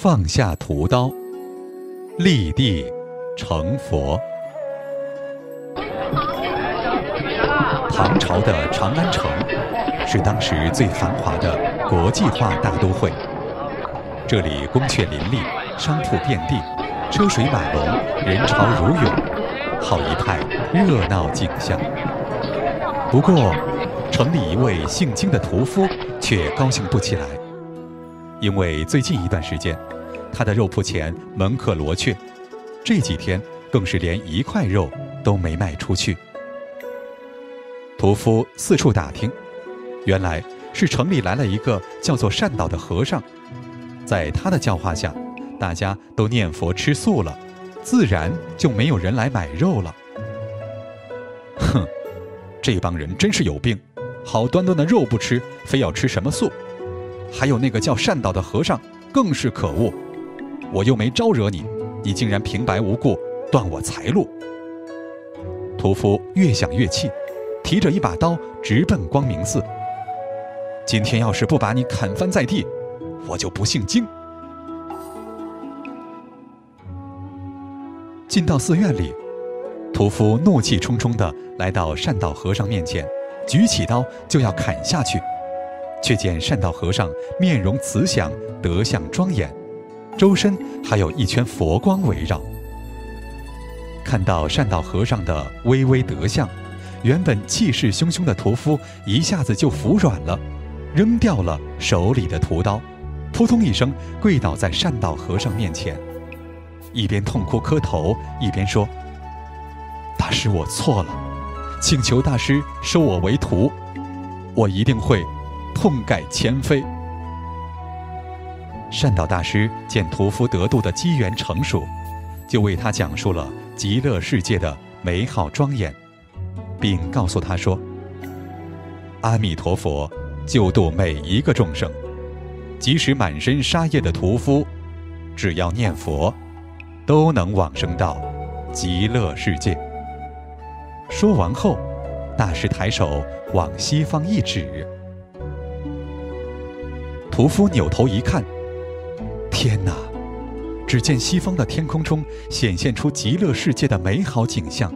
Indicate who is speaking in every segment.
Speaker 1: 放下屠刀，立地成佛。唐朝的长安城是当时最繁华的国际化大都会，这里宫阙林立，商铺遍地，车水马龙，人潮如涌，好一派热闹景象。不过，城里一位姓金的屠夫却高兴不起来，因为最近一段时间，他的肉铺前门可罗雀，这几天更是连一块肉都没卖出去。屠夫四处打听，原来是城里来了一个叫做善导的和尚，在他的教化下，大家都念佛吃素了，自然就没有人来买肉了。哼，这帮人真是有病，好端端的肉不吃，非要吃什么素？还有那个叫善导的和尚，更是可恶，我又没招惹你，你竟然平白无故断我财路。屠夫越想越气。提着一把刀直奔光明寺。今天要是不把你砍翻在地，我就不姓金。进到寺院里，屠夫怒气冲冲地来到善导和尚面前，举起刀就要砍下去，却见善导和尚面容慈祥，德相庄严，周身还有一圈佛光围绕。看到善导和尚的巍巍德相。原本气势汹汹的屠夫一下子就服软了，扔掉了手里的屠刀，扑通一声跪倒在善导和尚面前，一边痛哭磕头，一边说：“大师，我错了，请求大师收我为徒，我一定会痛改前非。”善导大师见屠夫得度的机缘成熟，就为他讲述了极乐世界的美好庄严。并告诉他说：“阿弥陀佛，救度每一个众生，即使满身杀业的屠夫，只要念佛，都能往生到极乐世界。”说完后，大师抬手往西方一指，屠夫扭头一看，天哪！只见西方的天空中显现出极乐世界的美好景象。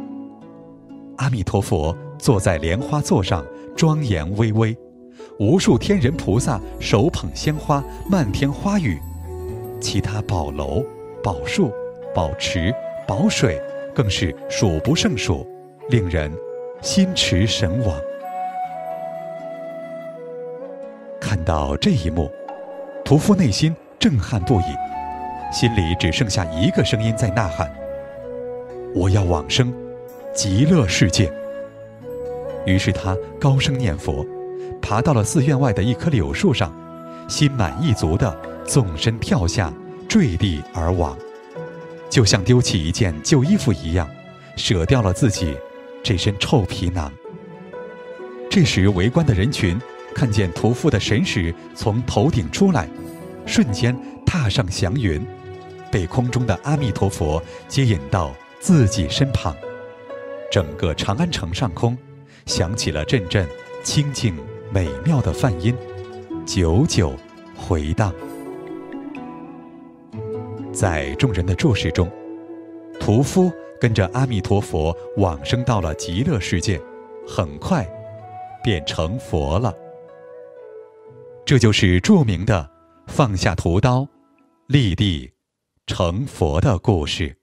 Speaker 1: 阿弥陀佛坐在莲花座上，庄严巍巍；无数天人菩萨手捧鲜花，漫天花雨；其他宝楼、宝树、宝池、宝水更是数不胜数，令人心驰神往。看到这一幕，屠夫内心震撼不已，心里只剩下一个声音在呐喊：“我要往生。”极乐世界。于是他高声念佛，爬到了寺院外的一棵柳树上，心满意足地纵身跳下，坠地而亡，就像丢弃一件旧衣服一样，舍掉了自己这身臭皮囊。这时，围观的人群看见屠夫的神识从头顶出来，瞬间踏上祥云，被空中的阿弥陀佛接引到自己身旁。整个长安城上空，响起了阵阵清静美妙的梵音，久久回荡。在众人的注视中，屠夫跟着阿弥陀佛往生到了极乐世界，很快便成佛了。这就是著名的放下屠刀，立地成佛的故事。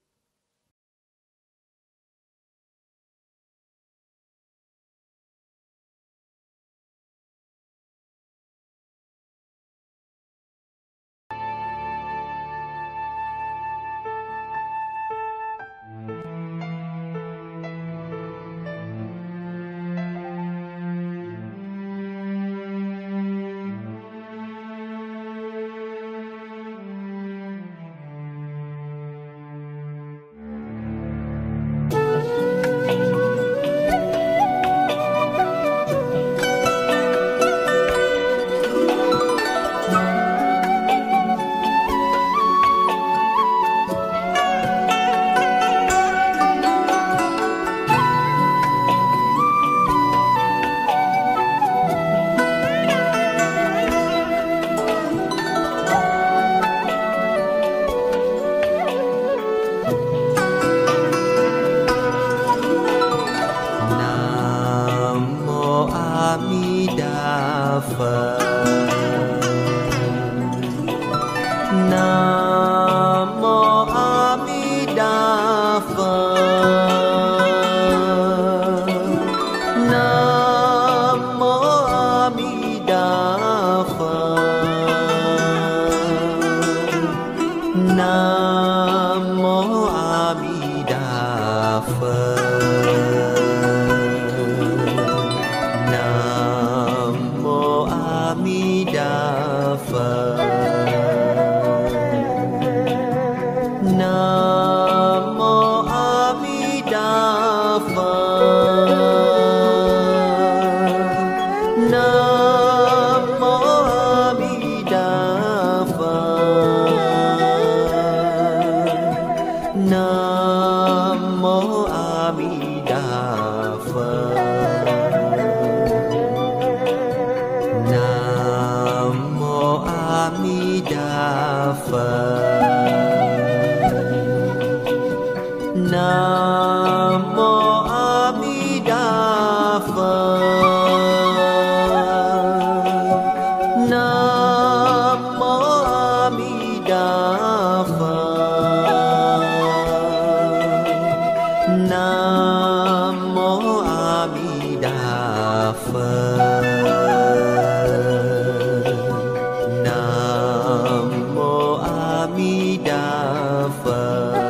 Speaker 2: Phật Phật